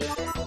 す。